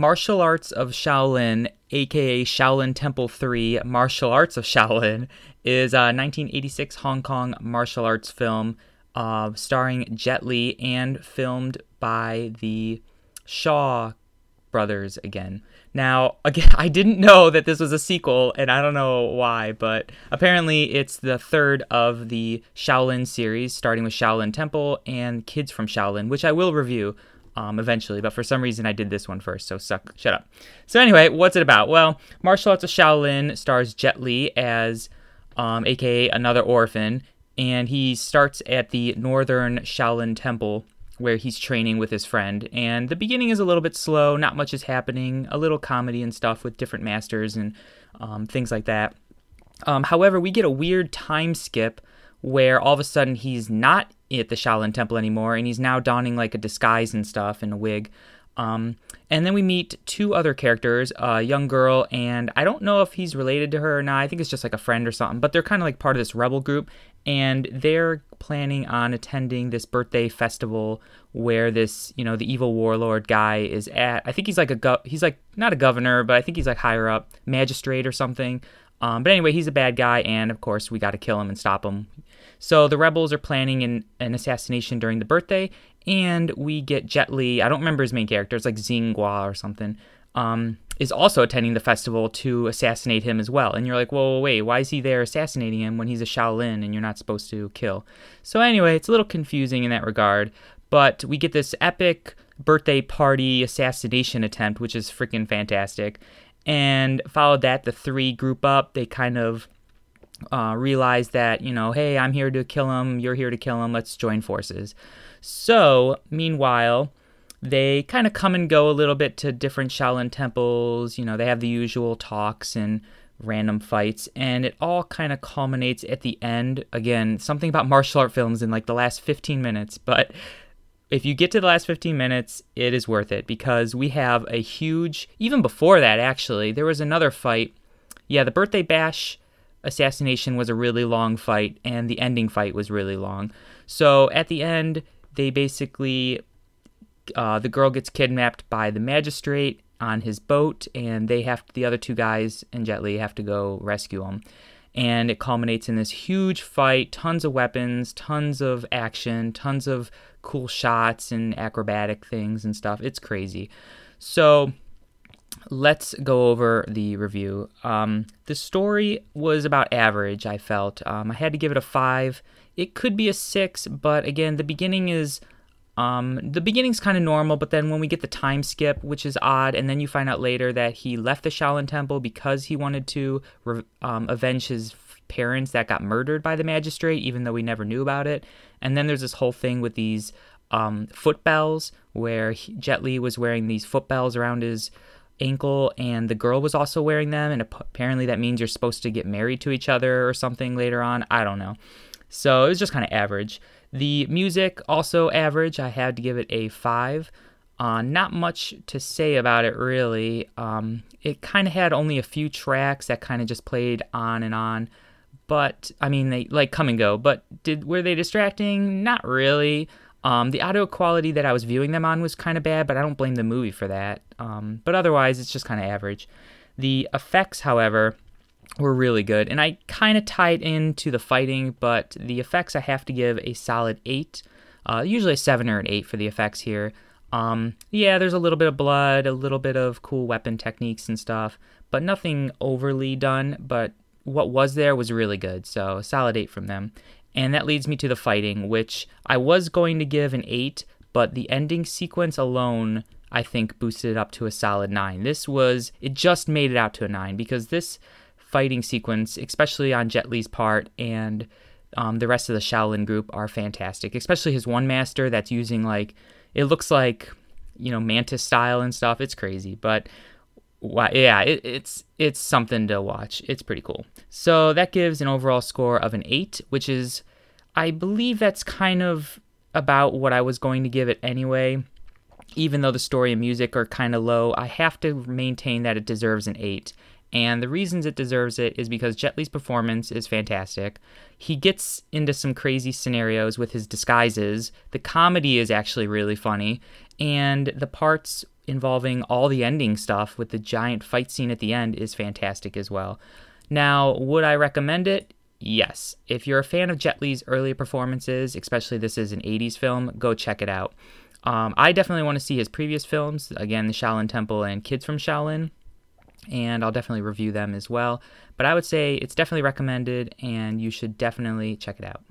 Martial Arts of Shaolin, aka Shaolin Temple 3 Martial Arts of Shaolin, is a 1986 Hong Kong martial arts film uh, starring Jet Li and filmed by the Shaw brothers again. Now, again, I didn't know that this was a sequel, and I don't know why, but apparently it's the third of the Shaolin series, starting with Shaolin Temple and Kids from Shaolin, which I will review um, eventually, but for some reason I did this one first, so suck, shut up. So anyway, what's it about? Well, Martial Arts of Shaolin stars Jet Li as, um, aka another orphan, and he starts at the Northern Shaolin Temple where he's training with his friend. And the beginning is a little bit slow, not much is happening, a little comedy and stuff with different masters and um, things like that. Um, however, we get a weird time skip where all of a sudden he's not at the Shaolin Temple anymore, and he's now donning like a disguise and stuff and a wig. Um, and then we meet two other characters, a young girl, and I don't know if he's related to her or not. I think it's just like a friend or something, but they're kind of like part of this rebel group, and they're planning on attending this birthday festival where this, you know, the evil warlord guy is at. I think he's like a go- he's like not a governor, but I think he's like higher up, magistrate or something. Um, but anyway, he's a bad guy, and of course, we got to kill him and stop him. So the rebels are planning an, an assassination during the birthday, and we get Jet Li. I don't remember his main character. It's like Xinghua or something. Um, is also attending the festival to assassinate him as well. And you're like, "Whoa, wait, why is he there assassinating him when he's a Shaolin and you're not supposed to kill? So anyway, it's a little confusing in that regard. But we get this epic birthday party assassination attempt, which is freaking fantastic. And followed that, the three group up. They kind of uh, realize that, you know, hey, I'm here to kill him, you're here to kill him, let's join forces. So, meanwhile, they kind of come and go a little bit to different Shaolin temples. You know, they have the usual talks and random fights, and it all kind of culminates at the end. Again, something about martial art films in like the last 15 minutes, but if you get to the last 15 minutes, it is worth it because we have a huge, even before that, actually, there was another fight. Yeah, the birthday bash assassination was a really long fight, and the ending fight was really long. So at the end, they basically, uh, the girl gets kidnapped by the magistrate on his boat, and they have the other two guys and Jet Li have to go rescue him. And it culminates in this huge fight, tons of weapons, tons of action, tons of cool shots and acrobatic things and stuff. It's crazy. So let's go over the review. Um, the story was about average, I felt. Um, I had to give it a five. It could be a six, but again, the beginning is. Um, the beginning's kind of normal, but then when we get the time skip, which is odd, and then you find out later that he left the Shaolin Temple because he wanted to um, avenge his parents that got murdered by the magistrate, even though we never knew about it. And then there's this whole thing with these um, foot bells, where he, Jet Li was wearing these foot bells around his ankle and the girl was also wearing them and apparently that means you're supposed to get married to each other or something later on. I don't know. So it was just kind of average the music also average i had to give it a five. Uh, not much to say about it really. Um, it kind of had only a few tracks that kind of just played on and on. But i mean they like come and go. But did were they distracting? Not really. Um, the audio quality that I was viewing them on was kind of bad, but I don't blame the movie for that. Um, but otherwise, it's just kind of average. The effects, however, were really good, and I kind of tied into the fighting, but the effects I have to give a solid 8. Uh, usually a 7 or an 8 for the effects here. Um, yeah, there's a little bit of blood, a little bit of cool weapon techniques and stuff, but nothing overly done. But what was there was really good, so a solid 8 from them. And that leads me to the fighting, which I was going to give an 8, but the ending sequence alone, I think, boosted it up to a solid 9. This was, it just made it out to a 9 because this fighting sequence, especially on Jet Li's part and um, the rest of the Shaolin group, are fantastic. Especially his one master that's using, like, it looks like, you know, mantis style and stuff. It's crazy. But yeah, it, it's it's something to watch. It's pretty cool. So that gives an overall score of an eight, which is, I believe that's kind of about what I was going to give it anyway. Even though the story and music are kind of low, I have to maintain that it deserves an eight. And the reasons it deserves it is because Jet Li's performance is fantastic. He gets into some crazy scenarios with his disguises. The comedy is actually really funny. And the parts involving all the ending stuff with the giant fight scene at the end is fantastic as well. Now, would I recommend it? Yes. If you're a fan of Jet Li's earlier performances, especially this is an 80s film, go check it out. Um, I definitely want to see his previous films, again, The Shaolin Temple and Kids from Shaolin, and I'll definitely review them as well. But I would say it's definitely recommended, and you should definitely check it out.